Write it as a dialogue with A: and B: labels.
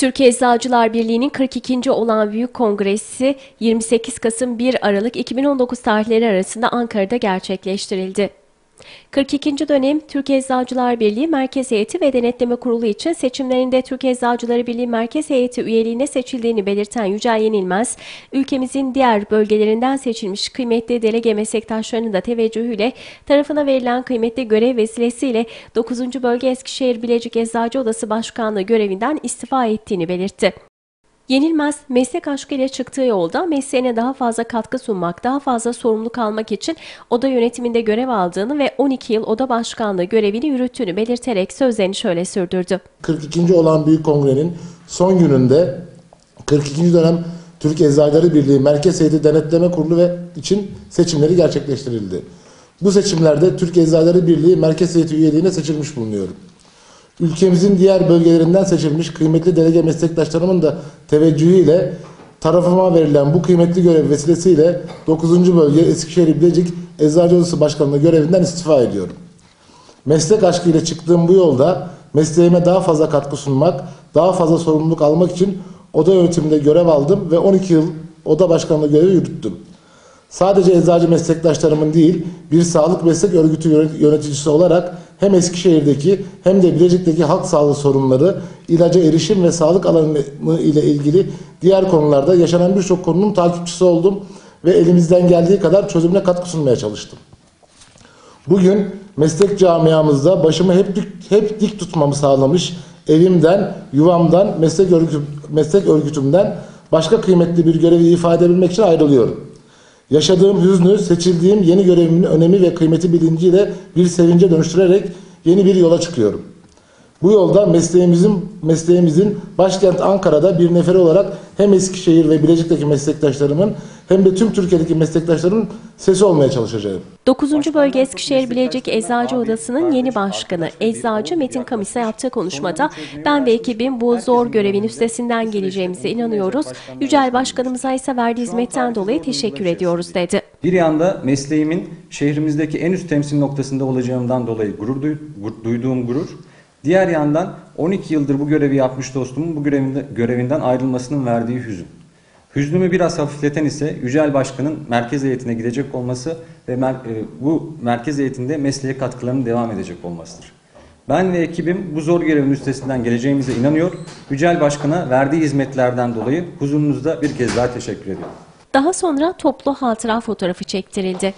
A: Türkiye Eczacılar Birliği'nin 42. olan Büyük Kongresi 28 Kasım 1 Aralık 2019 tarihleri arasında Ankara'da gerçekleştirildi. 42. dönem Türkiye Eczacılar Birliği Merkez Heyeti ve Denetleme Kurulu için seçimlerinde Türkiye Eczacıları Birliği Merkez Heyeti üyeliğine seçildiğini belirten Yücel Yenilmez, ülkemizin diğer bölgelerinden seçilmiş kıymetli delege meslektaşlarının da teveccühüyle tarafına verilen kıymetli görev vesilesiyle 9. Bölge Eskişehir Bilecik Eczacı Odası Başkanlığı görevinden istifa ettiğini belirtti. Yenilmez, meslek aşkıyla çıktığı yolda mesleğine daha fazla katkı sunmak, daha fazla sorumluluk almak için oda yönetiminde görev aldığını ve 12 yıl oda başkanlığı görevini yürüttüğünü belirterek sözlerini şöyle sürdürdü.
B: 42. olan Büyük Kongre'nin son gününde 42. dönem Türk Eczacıları Birliği Merkez Heyeti Denetleme Kurulu ve için seçimleri gerçekleştirildi. Bu seçimlerde Türk Eczacıları Birliği Merkez Heyeti üyeliğine seçilmiş bulunuyorum. Ülkemizin diğer bölgelerinden seçilmiş kıymetli delege meslektaşlarımın da teveccühüyle tarafıma verilen bu kıymetli görev vesilesiyle 9. bölge Eskişehir Bilecik Eczacı Odası Başkanlığı görevinden istifa ediyorum. Meslek aşkıyla çıktığım bu yolda mesleğime daha fazla katkı sunmak, daha fazla sorumluluk almak için oda yönetiminde görev aldım ve 12 yıl oda başkanlığı görevi yürüttüm. Sadece eczacı meslektaşlarımın değil, bir sağlık meslek örgütü yöneticisi olarak hem Eskişehir'deki hem de Bilecik'teki halk sağlığı sorunları, ilaca erişim ve sağlık alanı ile ilgili diğer konularda yaşanan birçok konunun takipçisi oldum ve elimizden geldiği kadar çözümüne katkı sunmaya çalıştım. Bugün meslek camiamızda başımı hep dik, hep dik tutmamı sağlamış evimden, yuvamdan, meslek, örgütüm, meslek örgütümden başka kıymetli bir görevi ifade edebilmek için ayrılıyorum. Yaşadığım hüznü seçildiğim yeni görevimin önemi ve kıymeti bilinciyle bir sevince dönüştürerek yeni bir yola çıkıyorum. Bu yolda mesleğimizin mesleğimizin başkent Ankara'da bir neferi olarak hem Eskişehir ve Bilecik'teki meslektaşlarımın hem de tüm Türkiye'deki meslektaşlarımın sesi olmaya çalışacağım.
A: 9. Bölge Eskişehir Bilecik Eczacı Odası'nın yeni başkanı Eczacı Metin Kamis'e yaptığı konuşmada ben ve ekibim bu zor görevin üstesinden geleceğimize inanıyoruz. Yücel Başkanımıza ise verdiği hizmetten dolayı teşekkür ediyoruz dedi.
C: Bir yanda mesleğimin şehrimizdeki en üst temsil noktasında olacağımdan dolayı gurur duyduğum gurur, Diğer yandan 12 yıldır bu görevi yapmış dostumun bu görevinde, görevinden ayrılmasının verdiği hüzün. Hüznümü biraz hafifleten ise Yücel Başkan'ın merkez heyetine gidecek olması ve mer e, bu merkez heyetinde mesleğe katkılarının devam edecek olmasıdır. Ben ve ekibim bu zor görevin üstesinden geleceğimize inanıyor. Yücel Başkan'a verdiği hizmetlerden dolayı huzurunuzda bir kez daha teşekkür ediyorum.
A: Daha sonra toplu hatıra fotoğrafı çektirildi.